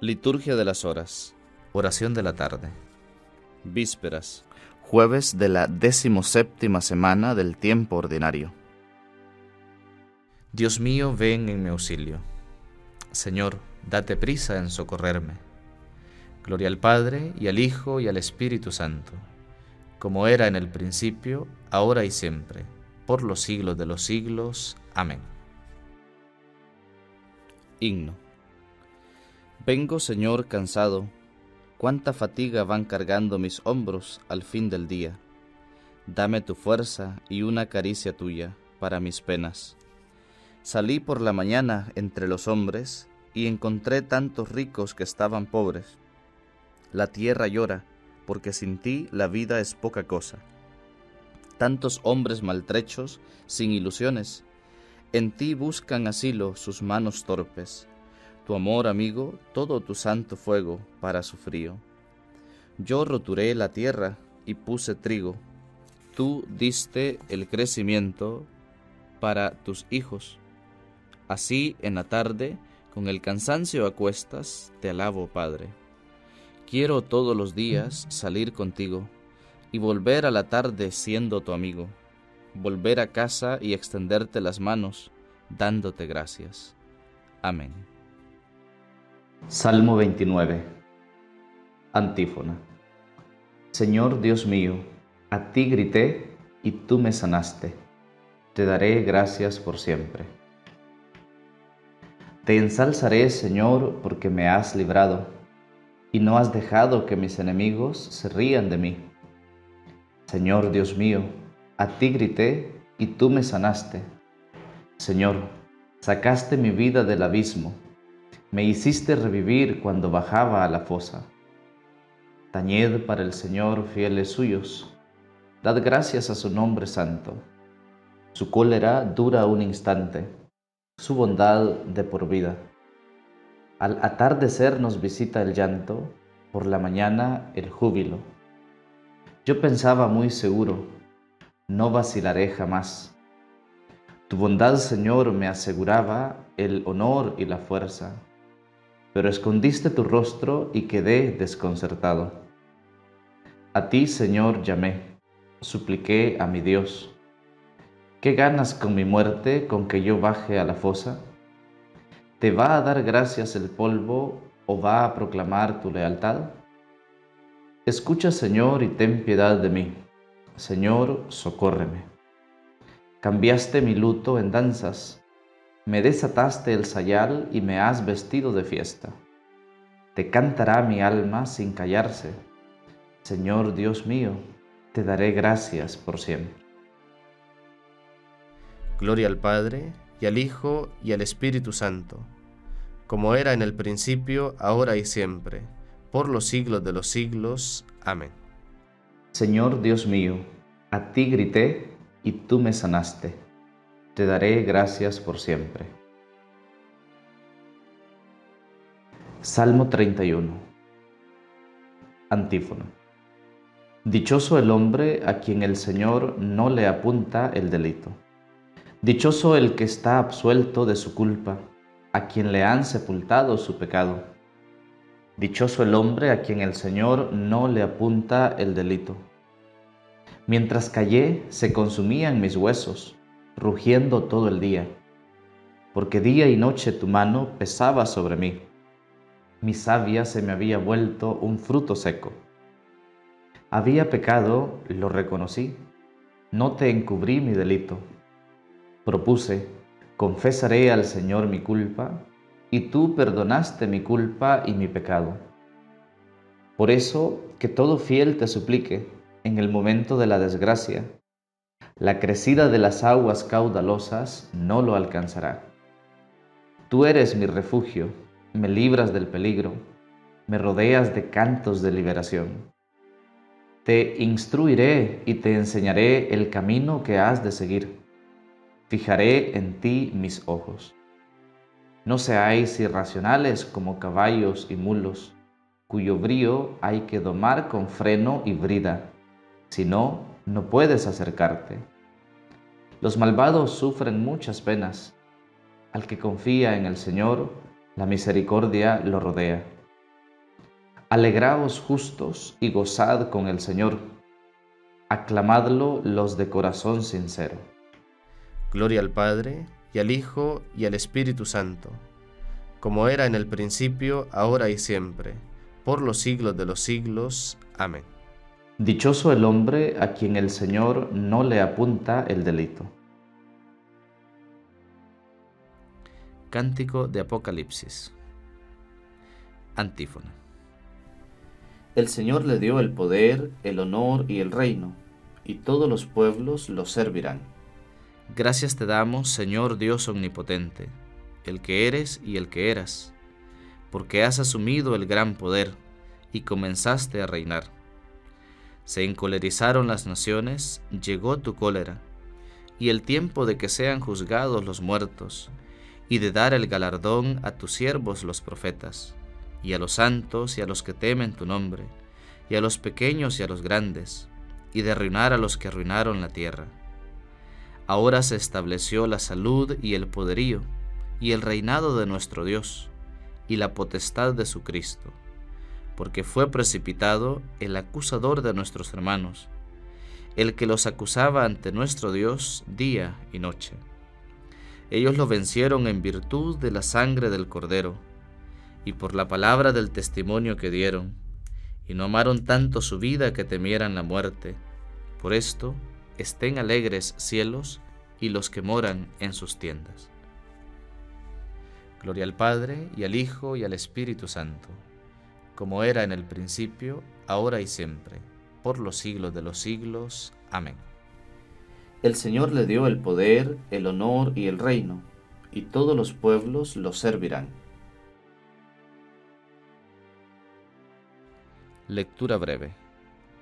Liturgia de las Horas. Oración de la tarde. Vísperas. Jueves de la decimoséptima semana del tiempo ordinario. Dios mío, ven en mi auxilio. Señor, date prisa en socorrerme. Gloria al Padre, y al Hijo, y al Espíritu Santo, como era en el principio, ahora y siempre, por los siglos de los siglos. Amén. Himno. Vengo, Señor, cansado, cuánta fatiga van cargando mis hombros al fin del día. Dame tu fuerza y una caricia tuya para mis penas. Salí por la mañana entre los hombres y encontré tantos ricos que estaban pobres. La tierra llora, porque sin ti la vida es poca cosa. Tantos hombres maltrechos, sin ilusiones, en ti buscan asilo sus manos torpes tu amor, amigo, todo tu santo fuego para su frío. Yo roturé la tierra y puse trigo. Tú diste el crecimiento para tus hijos. Así en la tarde, con el cansancio a cuestas, te alabo, Padre. Quiero todos los días salir contigo y volver a la tarde siendo tu amigo, volver a casa y extenderte las manos, dándote gracias. Amén. Salmo 29 Antífona Señor Dios mío, a ti grité y tú me sanaste. Te daré gracias por siempre. Te ensalzaré, Señor, porque me has librado y no has dejado que mis enemigos se rían de mí. Señor Dios mío, a ti grité y tú me sanaste. Señor, sacaste mi vida del abismo me hiciste revivir cuando bajaba a la fosa. Tañed para el Señor fieles suyos, dad gracias a su nombre santo. Su cólera dura un instante, su bondad de por vida. Al atardecer nos visita el llanto, por la mañana el júbilo. Yo pensaba muy seguro, no vacilaré jamás. Tu bondad, Señor, me aseguraba el honor y la fuerza pero escondiste tu rostro y quedé desconcertado. A ti, Señor, llamé, supliqué a mi Dios. ¿Qué ganas con mi muerte con que yo baje a la fosa? ¿Te va a dar gracias el polvo o va a proclamar tu lealtad? Escucha, Señor, y ten piedad de mí. Señor, socórreme. Cambiaste mi luto en danzas me desataste el sayal y me has vestido de fiesta. Te cantará mi alma sin callarse. Señor Dios mío, te daré gracias por siempre. Gloria al Padre, y al Hijo, y al Espíritu Santo, como era en el principio, ahora y siempre, por los siglos de los siglos. Amén. Señor Dios mío, a ti grité y tú me sanaste te daré gracias por siempre. Salmo 31 Antífono Dichoso el hombre a quien el Señor no le apunta el delito. Dichoso el que está absuelto de su culpa, a quien le han sepultado su pecado. Dichoso el hombre a quien el Señor no le apunta el delito. Mientras callé, se consumían mis huesos rugiendo todo el día, porque día y noche tu mano pesaba sobre mí. Mi savia se me había vuelto un fruto seco. Había pecado, lo reconocí, no te encubrí mi delito. Propuse, confesaré al Señor mi culpa, y tú perdonaste mi culpa y mi pecado. Por eso, que todo fiel te suplique en el momento de la desgracia, la crecida de las aguas caudalosas no lo alcanzará. Tú eres mi refugio, me libras del peligro, me rodeas de cantos de liberación. Te instruiré y te enseñaré el camino que has de seguir. Fijaré en ti mis ojos. No seáis irracionales como caballos y mulos, cuyo brío hay que domar con freno y brida, si no, puedes acercarte. Los malvados sufren muchas penas. Al que confía en el Señor, la misericordia lo rodea. Alegraos justos y gozad con el Señor. Aclamadlo los de corazón sincero. Gloria al Padre, y al Hijo, y al Espíritu Santo, como era en el principio, ahora y siempre, por los siglos de los siglos. Amén. Dichoso el hombre a quien el Señor no le apunta el delito. Cántico de Apocalipsis. Antífona. El Señor le dio el poder, el honor y el reino, y todos los pueblos lo servirán. Gracias te damos, Señor Dios omnipotente, el que eres y el que eras, porque has asumido el gran poder y comenzaste a reinar. Se encolerizaron las naciones, llegó tu cólera, y el tiempo de que sean juzgados los muertos, y de dar el galardón a tus siervos los profetas y a los santos y a los que temen tu nombre, y a los pequeños y a los grandes, y de arruinar a los que arruinaron la tierra. Ahora se estableció la salud y el poderío, y el reinado de nuestro Dios, y la potestad de su Cristo, porque fue precipitado el acusador de nuestros hermanos, el que los acusaba ante nuestro Dios día y noche. Ellos lo vencieron en virtud de la sangre del Cordero, y por la palabra del testimonio que dieron, y no amaron tanto su vida que temieran la muerte. Por esto, estén alegres cielos y los que moran en sus tiendas. Gloria al Padre, y al Hijo, y al Espíritu Santo, como era en el principio, ahora y siempre, por los siglos de los siglos. Amén. El Señor le dio el poder, el honor y el reino, y todos los pueblos lo servirán. Lectura breve.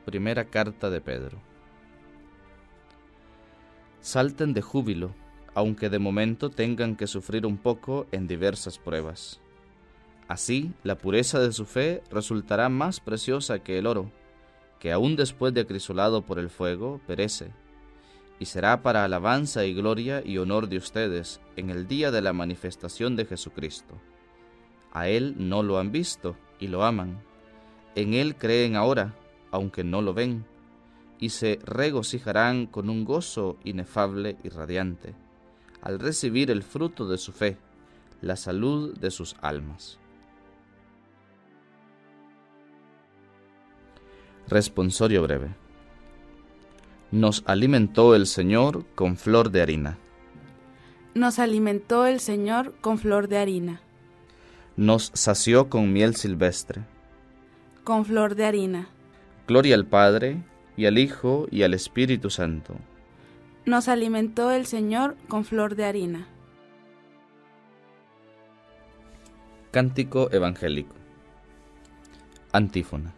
Primera carta de Pedro. Salten de júbilo, aunque de momento tengan que sufrir un poco en diversas pruebas. Así, la pureza de su fe resultará más preciosa que el oro, que aun después de acrisolado por el fuego, perece, y será para alabanza y gloria y honor de ustedes en el día de la manifestación de Jesucristo. A Él no lo han visto y lo aman en Él creen ahora, aunque no lo ven, y se regocijarán con un gozo inefable y radiante, al recibir el fruto de su fe, la salud de sus almas. Responsorio breve. Nos alimentó el Señor con flor de harina. Nos alimentó el Señor con flor de harina. Nos sació con miel silvestre con flor de harina. Gloria al Padre, y al Hijo, y al Espíritu Santo. Nos alimentó el Señor con flor de harina. Cántico Evangélico. Antífona.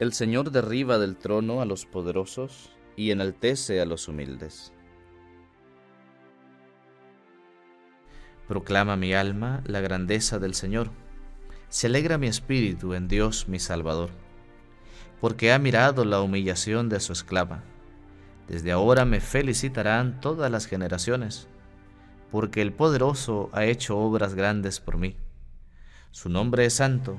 El Señor derriba del trono a los poderosos y enaltece a los humildes. Proclama mi alma la grandeza del Señor se alegra mi espíritu en Dios mi Salvador, porque ha mirado la humillación de su esclava. Desde ahora me felicitarán todas las generaciones, porque el poderoso ha hecho obras grandes por mí. Su nombre es santo,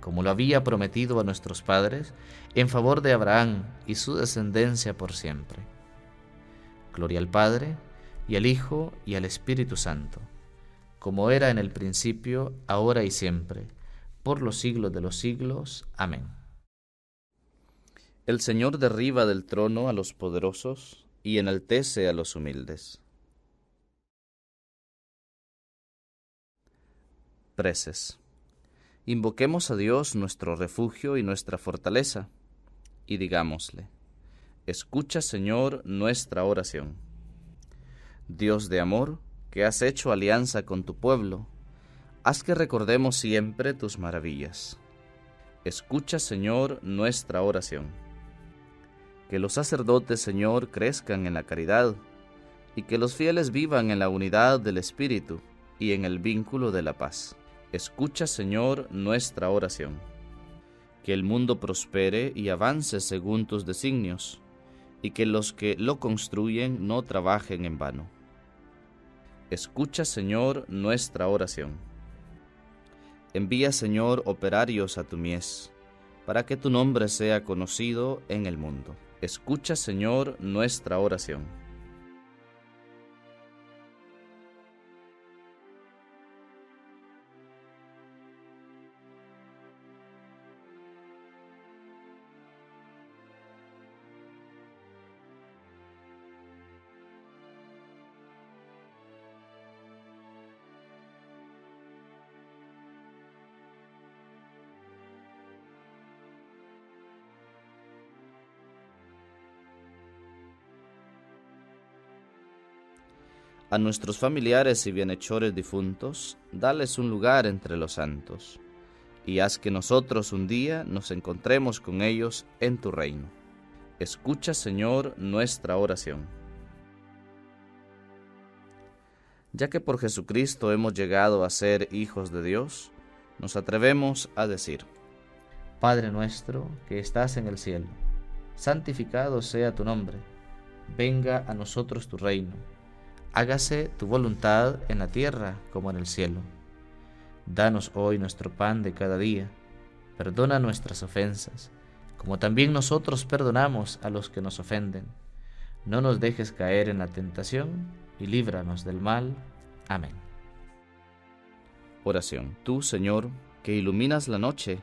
como lo había prometido a nuestros padres, en favor de Abraham y su descendencia por siempre. Gloria al Padre, y al Hijo, y al Espíritu Santo, como era en el principio, ahora y siempre, por los siglos de los siglos. Amén. El Señor derriba del trono a los poderosos y enaltece a los humildes. Preces. Invoquemos a Dios nuestro refugio y nuestra fortaleza, y digámosle, escucha Señor nuestra oración. Dios de amor, que has hecho alianza con tu pueblo, haz que recordemos siempre tus maravillas. Escucha Señor nuestra oración. Que los sacerdotes, Señor, crezcan en la caridad, y que los fieles vivan en la unidad del Espíritu y en el vínculo de la paz. Escucha, Señor, nuestra oración. Que el mundo prospere y avance según tus designios, y que los que lo construyen no trabajen en vano. Escucha, Señor, nuestra oración. Envía, Señor, operarios a tu mies, para que tu nombre sea conocido en el mundo. Escucha, Señor, nuestra oración. A nuestros familiares y bienhechores difuntos, dales un lugar entre los santos, y haz que nosotros un día nos encontremos con ellos en tu reino. Escucha, Señor, nuestra oración. Ya que por Jesucristo hemos llegado a ser hijos de Dios, nos atrevemos a decir, Padre nuestro que estás en el cielo, santificado sea tu nombre, venga a nosotros tu reino hágase tu voluntad en la tierra como en el cielo. Danos hoy nuestro pan de cada día, perdona nuestras ofensas, como también nosotros perdonamos a los que nos ofenden. No nos dejes caer en la tentación y líbranos del mal. Amén. Oración. Tú, Señor, que iluminas la noche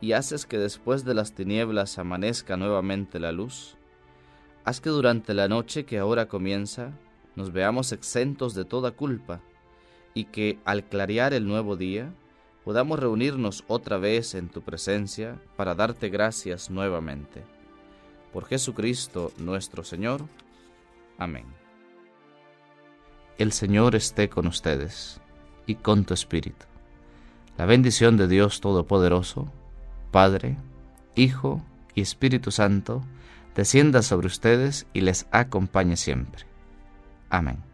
y haces que después de las tinieblas amanezca nuevamente la luz, haz que durante la noche que ahora comienza, nos veamos exentos de toda culpa y que al clarear el nuevo día podamos reunirnos otra vez en tu presencia para darte gracias nuevamente. Por Jesucristo nuestro Señor. Amén. El Señor esté con ustedes y con tu espíritu. La bendición de Dios Todopoderoso, Padre, Hijo y Espíritu Santo, descienda sobre ustedes y les acompañe siempre. Amén.